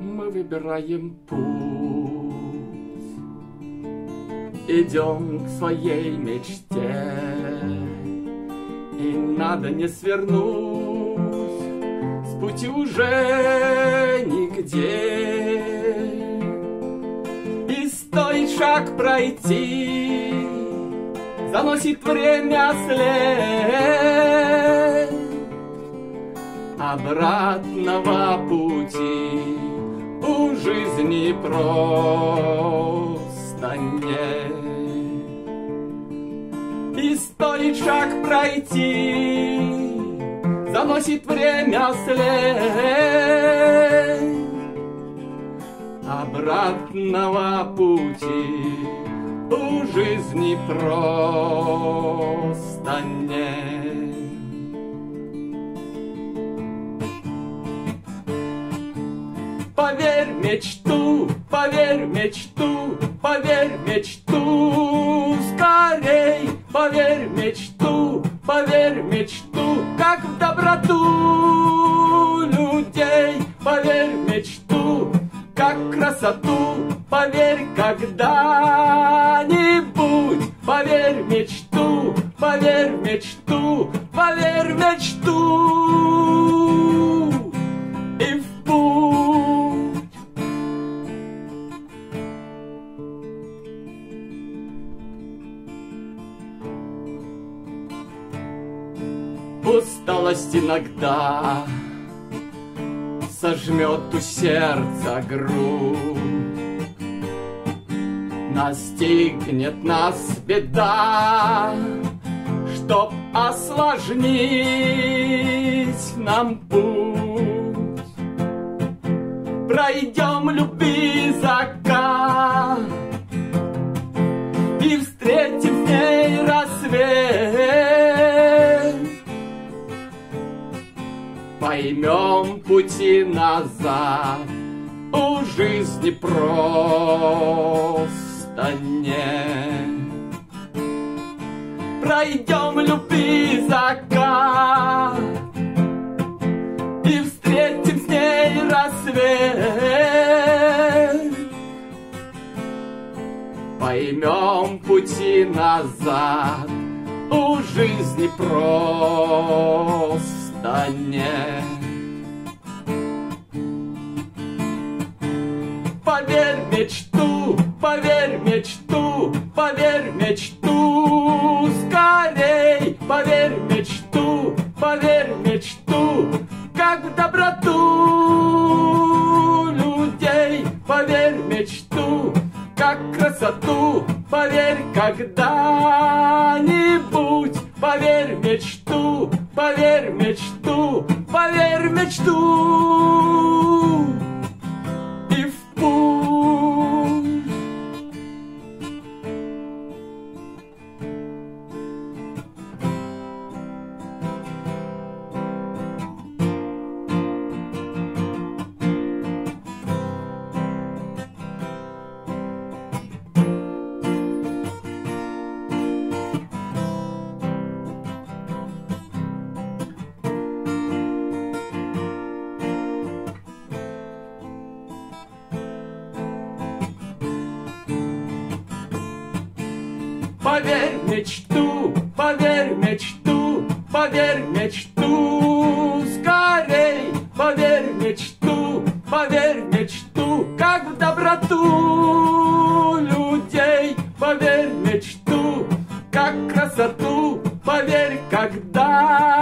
выбираем путь. Идем к своей мечте, И надо не свернуть с пути уже нигде. И стоит шаг пройти, заносит время след обратного пути у жизни просто нет. И стоит шаг пройти, заносит время след обратного пути у жизни просто нет. Мечту, поверь мечту, поверь мечту, скорей, поверь мечту, поверь мечту, как в доброту людей, поверь мечту, как красоту, поверь когда-нибудь, поверь мечту, поверь мечту, поверь мечту Усталость иногда сожмет у сердца грудь. Настигнет нас беда, чтоб осложнить нам путь. Пройдем любви закат Поймем пути назад, у жизни просто нет. Пройдем любви закат и встретим с ней рассвет. Поймем пути назад, у жизни просто нет. Поверь мечту, поверь мечту, скорей, поверь мечту, поверь мечту, как в доброту людей, поверь мечту, как красоту, поверь когда-нибудь, поверь мечту, поверь мечту, поверь мечту Поверь мечту, поверь мечту, поверь мечту. Скорей, поверь мечту, поверь мечту, как в доброту людей. Поверь мечту, как красоту, поверь, когда